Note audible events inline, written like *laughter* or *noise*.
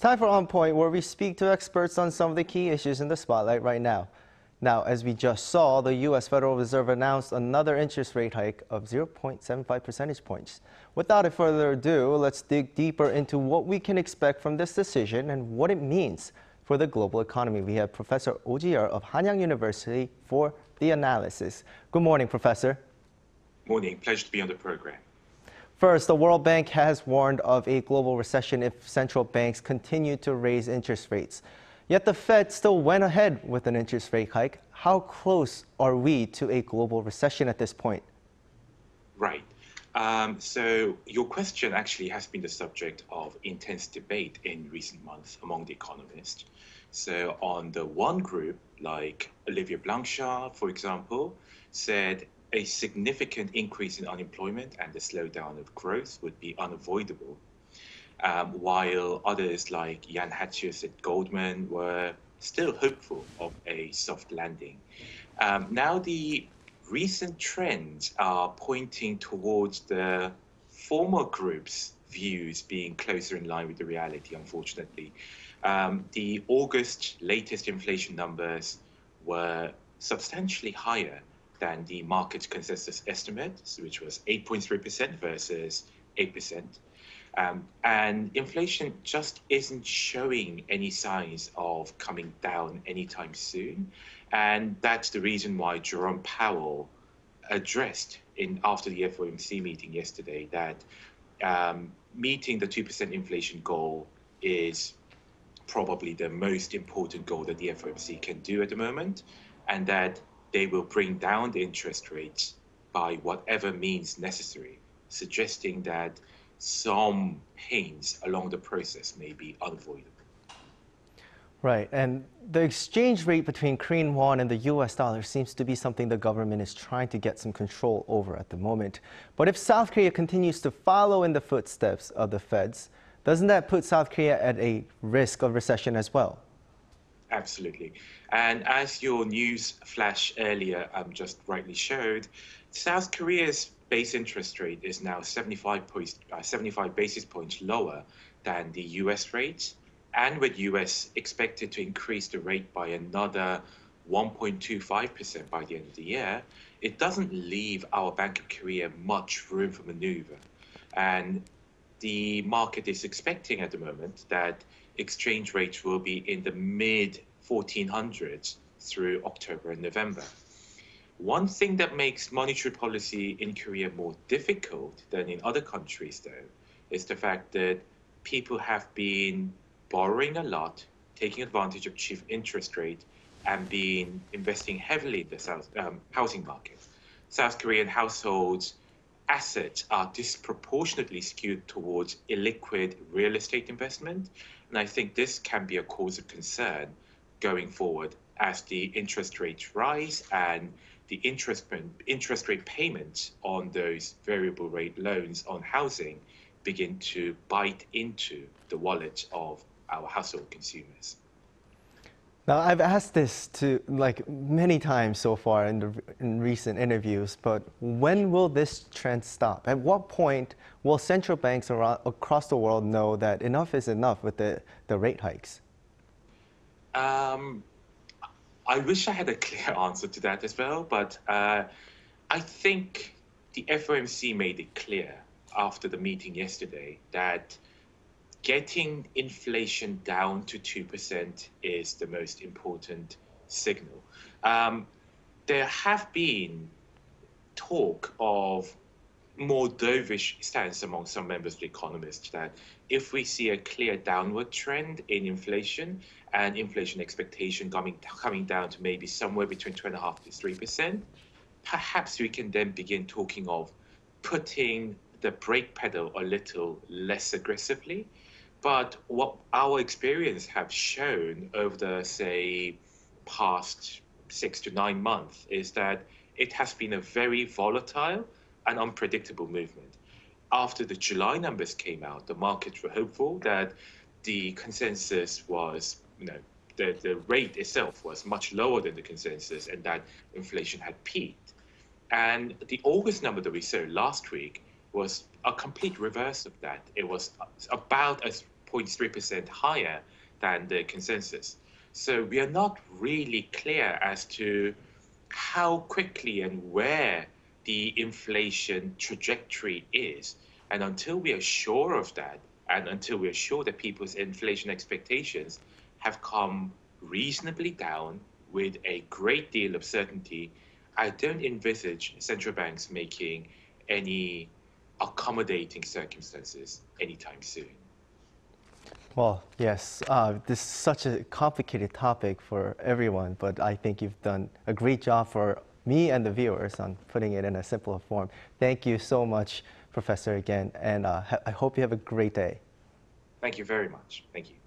time for On Point, where we speak to experts on some of the key issues in the spotlight right now. Now, as we just saw, the U.S. Federal Reserve announced another interest rate hike of 0.75 percentage points. Without further ado, let's dig deeper into what we can expect from this decision and what it means for the global economy. We have Professor Oh of Hanyang University for the analysis. Good morning, Professor. Morning. Pleasure to be on the program. First, the World Bank has warned of a global recession if central banks continue to raise interest rates. Yet the Fed still went ahead with an interest rate hike. How close are we to a global recession at this point? Right. Um, so your question actually has been the subject of intense debate in recent months among the economists. So on the one group, like Olivier Blanchard, for example, said a significant increase in unemployment and the slowdown of growth would be unavoidable. Um, while others like Jan Hatzius at Goldman were still hopeful of a soft landing. Um, now the recent trends are pointing towards the former group's views being closer in line with the reality, unfortunately. Um, the August latest inflation numbers were substantially higher than the market consensus estimate, which was 8.3% versus 8%. Um, and inflation just isn't showing any signs of coming down anytime soon. And that's the reason why Jerome Powell addressed in after the FOMC meeting yesterday that um, meeting the 2% inflation goal is probably the most important goal that the FOMC can do at the moment, and that they will bring down the interest rates by whatever means necessary, suggesting that some pains along the process may be unavoidable. Right, and the exchange rate between Korean won and the US dollar seems to be something the government is trying to get some control over at the moment. But if South Korea continues to follow in the footsteps of the feds, doesn't that put South Korea at a risk of recession as well? Absolutely. And as your news flash earlier um, just rightly showed, South Korea's base interest rate is now 75, point, uh, 75 basis points lower than the US rate. And with US expected to increase the rate by another 1.25% by the end of the year, it doesn't leave our Bank of Korea much room for maneuver. And the market is expecting at the moment that exchange rates will be in the mid 1400s through October and November. One thing that makes monetary policy in Korea more difficult than in other countries, though, is the fact that people have been borrowing a lot, taking advantage of cheap interest rate, and been investing heavily in the South, um, housing market. South Korean households' assets are disproportionately skewed towards illiquid real estate investment, and I think this can be a cause of concern going forward as the interest rates rise and the interest, interest rate payments on those variable rate loans on housing begin to bite into the wallet of our household consumers. Now, I've asked this to like many times so far in, the, in recent interviews, but when will this trend stop? At what point will central banks around, across the world know that enough is enough with the, the rate hikes? Um, I wish I had a clear *laughs* answer to that as well, but uh, I think the FOMC made it clear after the meeting yesterday that getting inflation down to 2% is the most important signal. Um, there have been talk of more dovish stance among some members of the economists that if we see a clear downward trend in inflation and inflation expectation coming coming down to maybe somewhere between two and a half to three percent, perhaps we can then begin talking of putting the brake pedal a little less aggressively. But what our experience have shown over the say past six to nine months is that it has been a very volatile and unpredictable movement. After the July numbers came out, the markets were hopeful that the consensus was, you know, the, the rate itself was much lower than the consensus and that inflation had peaked. And the August number that we saw last week was a complete reverse of that. It was about as 0.3% higher than the consensus. So we are not really clear as to how quickly and where the inflation trajectory is. And until we are sure of that, and until we are sure that people's inflation expectations have come reasonably down with a great deal of certainty, I don't envisage central banks making any accommodating circumstances anytime soon. Well, yes, uh, this is such a complicated topic for everyone, but I think you've done a great job for me and the viewers on putting it in a simpler form. Thank you so much, Professor, again, and uh, I hope you have a great day. Thank you very much. Thank you.